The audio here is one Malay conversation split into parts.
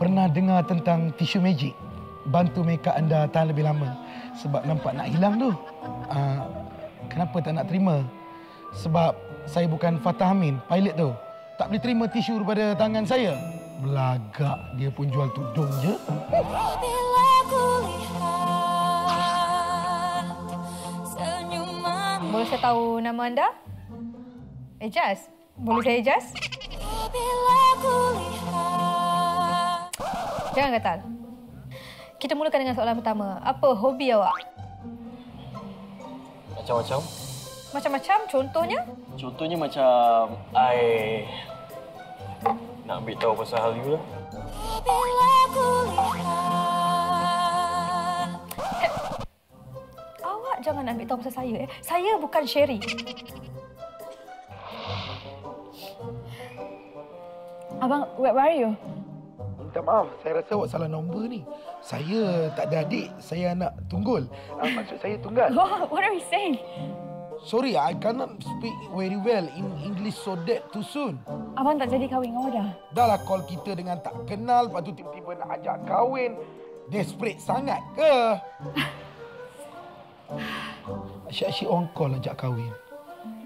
pernah dengar tentang tisu magic? Bantu makeup anda tahan lebih lama. Sebab nampak nak hilang tu. Uh, kenapa tak nak terima? Sebab saya bukan Fatah Amin, pilot tu. Tak boleh terima tisu daripada tangan saya. Belagak dia pun jual tudung je. Boleh saya tahu nama anda? Ejaz. Boleh saya Ejaz? Jangan gatal. Kita mulakan dengan soalan pertama. Apa hobi awak? Macam-macam. Macam-macam contohnya? Contohnya macam I nak ambil tahu pasal hal you lah. Awak jangan ambil tahu pasal saya. Eh. Saya bukan Sherry. Abang, where, where are you? Minta maaf, saya rasa awak salah nombor ni. Saya tak ada adik, saya anak tunggul. Uh, maksud saya tunggal. What, what are you saying? Sorry, I cannot speak very well in English so that too soon. Abang tak jadi kahwin dengan Oda. Dah lah call kita dengan tak kenal, lepas tu tiba-tiba nak ajak kahwin. Desperate sangat ke? Asyik-asyik on call ajak kahwin.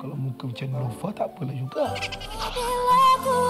Kalau muka macam Nova tak apalah juga. Bila ku lihat